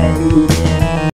night.